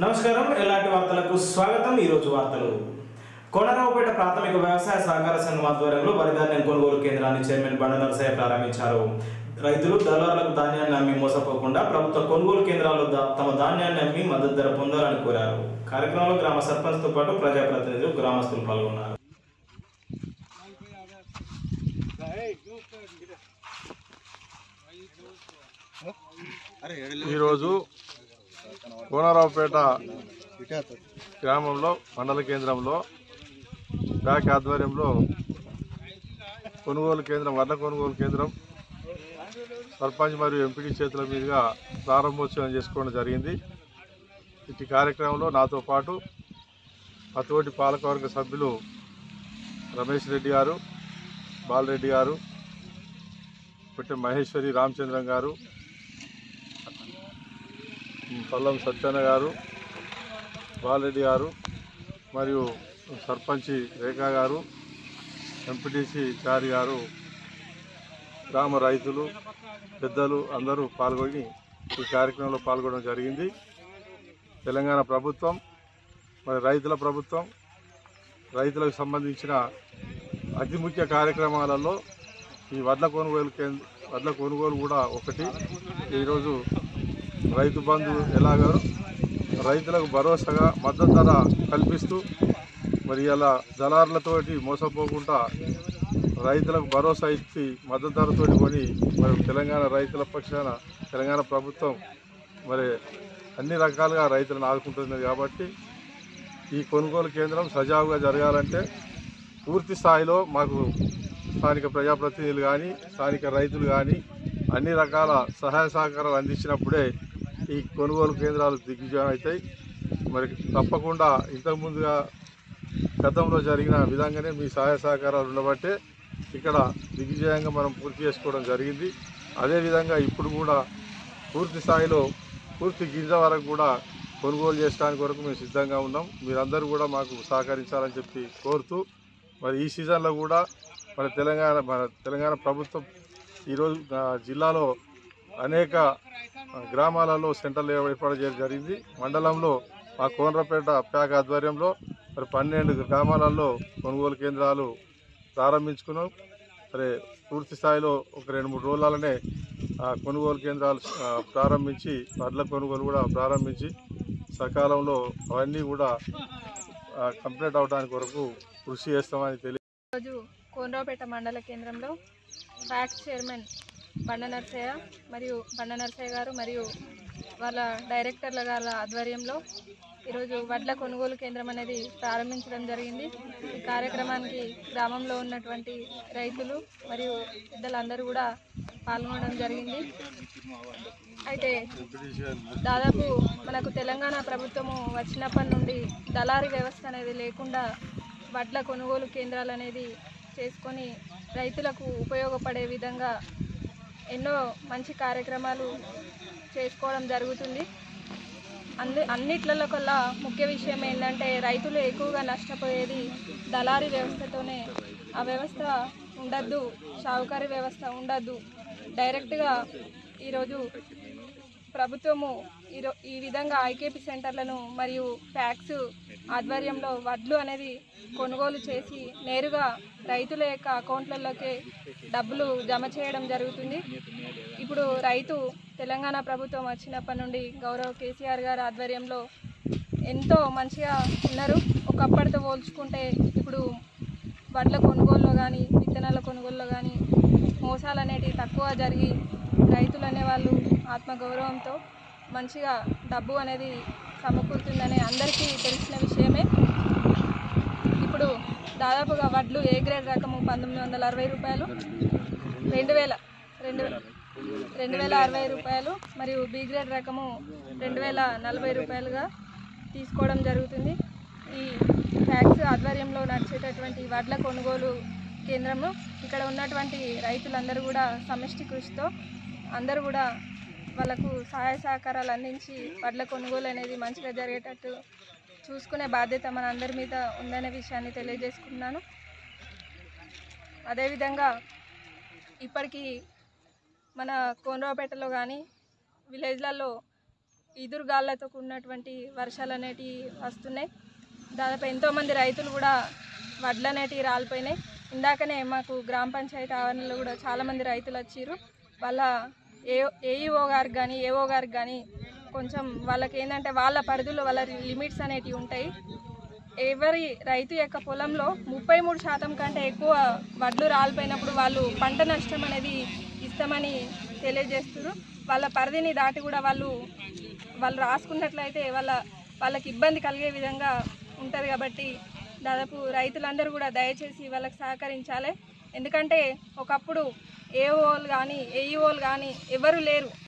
నమస్కారం ఎలాంటి వార్తలకు స్వాగతం. ఈరోజు వార్తలు. కోనరావుపేట ప్రాథమిక వ్యవసాయ సహకార సంఘం ఆధ్వర్యంలో వరిధాన్యం కొనుగోలు కేంద్రాన్ని చైర్మన్ బండ నరసయ్య ప్రారంభించారు. రైతులు దళారులకు ధాన్యాన్ని అమ్మి మోసపోకుండా ప్రభుత్వ కొనుగోలు కేంద్రాల్లో దా- తమ ధాన్యాన్ని అమ్మి మద్దతు ధర పొందాలని కోరారు. కార్యక్రమంలో గ్రామ సర్పంచ్తో పాటు ప్రజాప్రతినిధులు గ్రామస్తులు పాల్గొన్నారు. ఈరోజు కోనరావుపేట గ్రామంలో మండల కేంద్రంలో బ్యాక్ ఆధ్వర్యంలో కొనుగోలు కేంద్రం వడ్ల కొనుగోలు కేంద్రం సర్పంచ్ మరియు ఎంపీడీ చేతుల మీదుగా ప్రారంభోత్సవం చేసుకోవడం జరిగింది. ఇటు కార్యక్రమంలో నాతో పాటు అతోటి పాలకవర్గ సభ్యులు రమేష్ రెడ్డి గారు బాలరెడ్డి గారు పుట్టిన మహేశ్వరి రామచంద్రం గారు పల్లం సత్యన్న గారు బాలరెడ్డి గారు మరియు సర్పంచి రేఖా గారు ఎంపీటీసీ చారి గారు గ్రామ రైతులు పెద్దలు అందరూ పాల్గొని ఈ కార్యక్రమంలో పాల్గొనడం జరిగింది. తెలంగాణ ప్రభుత్వం మరి రైతుల ప్రభుత్వం రైతులకు సంబంధించిన అతి ముఖ్య కార్యక్రమాలలో ఈ వడ్ల కొనుగోలు కేంద్ర వడ్ల కొనుగోలు కూడా ఒకటి. ఈరోజు రైతు బంధు ఎలాగో రైతులకు భరోసాగా మద్దతు ధర కల్పిస్తూ మరి ఇలా దళారులతోటి మోసపోకుండా రైతులకు భరోసా ఇచ్చి మద్దతు ధరతోటి కొని మరి తెలంగాణ రైతుల పక్షాన తెలంగాణ ప్రభుత్వం మరి అన్ని రకాలుగా రైతులను ఆదుకుంటుంది కాబట్టి ఈ కొనుగోలు కేంద్రం సజావుగా జరగాలంటే పూర్తి స్థాయిలో మాకు స్థానిక ప్రజాప్రతినిధులు కానీ స్థానిక రైతులు కానీ అన్ని రకాల సహాయ సహకారాలు అందించినప్పుడే ఈ కొనుగోలు కేంద్రాలు దిగ్విజయం అవుతాయి మరి తప్పకుండా ఇంతకుముందుగా గతంలో జరిగిన విధంగానే మీ సహాయ సహకారాలు ఉండబట్టే ఇక్కడ దిగ్విజయంగా మనం పూర్తి చేసుకోవడం జరిగింది. అదేవిధంగా ఇప్పుడు కూడా పూర్తి స్థాయిలో పూర్తి గింజ వరకు కూడా కొనుగోలు చేయడానికి వరకు మేము సిద్ధంగా ఉన్నాం. మీరందరూ కూడా మాకు సహకరించాలని చెప్పి కోరుతూ మరి ఈ సీజన్లో కూడా మన తెలంగాణ మన తెలంగాణ ప్రభుత్వం ఈరోజు జిల్లాలో అనేక గ్రామాలలో సెంటర్లు ఏర్పాటు చేయడం జరిగింది. మండలంలో మా కోనరపేట ప్యాక్ ఆధ్వర్యంలో మరి పన్నెండు గ్రామాలలో కొనుగోలు కేంద్రాలు ప్రారంభించుకున్నాం. మరి పూర్తి స్థాయిలో ఒక రెండు మూడు రోజులనే ఆ కొనుగోలు కేంద్రాలు ప్రారంభించి వడ్ల కొనుగోలు కూడా ప్రారంభించి సకాలంలో అవన్నీ కూడా కంప్లీట్ అవడానికి వరకు కృషి చేస్తామని తెలియ ఈరోజు కోనరావుపేట మండల కేంద్రంలో ఫ్యాక్స్ చైర్మన్ బండ నర్సయ్య మరియు బండ నర్సయ్య గారు మరియు వాళ్ళ డైరెక్టర్ల గారి ఆధ్వర్యంలో ఈరోజు వడ్ల కొనుగోలు కేంద్రం అనేది ప్రారంభించడం జరిగింది. ఈ కార్యక్రమానికి గ్రామంలో ఉన్నటువంటి రైతులు మరియు పెద్దలందరూ కూడా పాల్గొనడం జరిగింది. అయితే దాదాపు మనకు తెలంగాణ ప్రభుత్వము వచ్చినప్పటి నుండి దళారీ వ్యవస్థ అనేది లేకుండా వడ్ల కొనుగోలు కేంద్రాలు అనేది చేసుకొని రైతులకు ఉపయోగపడే విధంగా ఎన్నో మంచి కార్యక్రమాలు చేసుకోవడం జరుగుతుంది. అందు అన్నిట్లలో కల్లా ముఖ్య విషయం ఏంటంటే రైతులు ఎక్కువగా నష్టపోయేది దళారీ వ్యవస్థతోనే. ఆ వ్యవస్థ ఉండద్దు షావుకారీ వ్యవస్థ ఉండద్దు. డైరెక్ట్గా ఈరోజు ప్రభుత్వము ఈరో ఈ విధంగా ఐకేపీ సెంటర్లను మరియు ప్యాక్స్ ఆధ్వర్యంలో వడ్లు అనేది కొనుగోలు చేసి నేరుగా రైతుల యొక్క అకౌంట్లలోకి డబ్బులు జమ చేయడం జరుగుతుంది. ఇప్పుడు రైతు తెలంగాణ ప్రభుత్వం వచ్చినప్పటి నుండి గౌరవ కేసీఆర్ గారి ఆధ్వర్యంలో ఎంతో మంచిగా ఉన్నారు. ఒకప్పటితో పోల్చుకుంటే ఇప్పుడు వడ్ల కొనుగోలులో కానీ విత్తనాల కొనుగోలులో కానీ మోసాలు అనేటివి తక్కువ జరిగి రైతులు అనేవాళ్ళు ఆత్మగౌరవంతో మంచిగా డబ్బు అనేది సమకూరుతుందని అందరికీ తెలుసు విషయమే ఇప్పుడు దాదాపుగా వడ్లు ఏ గ్రేడ్ రకము? పంతొమ్మిది వందల అరవై రూపాయలు. రెండు వేల రెండు రెండు వేల అరవై రూపాయలు. మరియు బి గ్రేడ్ రకము రెండు వేల నలభై రూపాయలుగా తీసుకోవడం జరుగుతుంది. ఈ ట్యాక్స్ ఆధ్వర్యంలో నడిచేటటువంటి వడ్ల కొనుగోలు కేంద్రము ఇక్కడ ఉన్నటువంటి రైతులందరూ కూడా సమిష్టి కృషితో అందరూ కూడా వాళ్ళకు సహాయ సహకారాలు అందించి వడ్ల కొనుగోలు అనేది మంచిగా జరిగేటట్టు చూసుకునే బాధ్యత మన అందరి మీద ఉందనే విషయాన్ని తెలియజేసుకున్నాను అదేవిధంగా ఇప్పటికీ మన కోనరావుపేటలో కానీ విలేజ్లలో ఈదురుగాళ్ళతో కూడినటువంటి వర్షాలు అనేటివి వస్తున్నాయి. దాదాపు ఎంతోమంది రైతులు కూడా వడ్లు అనేటివి రాలిపోయినాయి. ఇందాకనే మాకు గ్రామ పంచాయతీ ఆవరణలో కూడా చాలామంది రైతులు వచ్చారు. వాళ్ళ ఏ ఏఈఓ గారికి కానీ ఏఓ గారికి కానీ కొంచెం వాళ్ళకి ఏంటంటే వాళ్ళ పరిధిలో వాళ్ళ లిమిట్స్ అనేటివి ఉంటాయి. ఎవరి రైతు యొక్క పొలంలో ముప్పై మూడు శాతం కంటే ఎక్కువ వడ్లు రాలిపోయినప్పుడు వాళ్ళు పంట నష్టం అనేది ఇస్తామని తెలియజేస్తారు వాళ్ళ పరిధిని దాటి కూడా వాళ్ళు వాళ్ళు రాసుకున్నట్లయితే వాళ్ళ వాళ్ళకి ఇబ్బంది కలిగే విధంగా ఉంటుంది కాబట్టి దాదాపు రైతులందరూ కూడా దయచేసి వాళ్ళకి సహకరించాలి. ఎందుకంటే ఒకప్పుడు ఏఓలు కానీ ఏఈఓలు కానీ ఎవరు లేరు.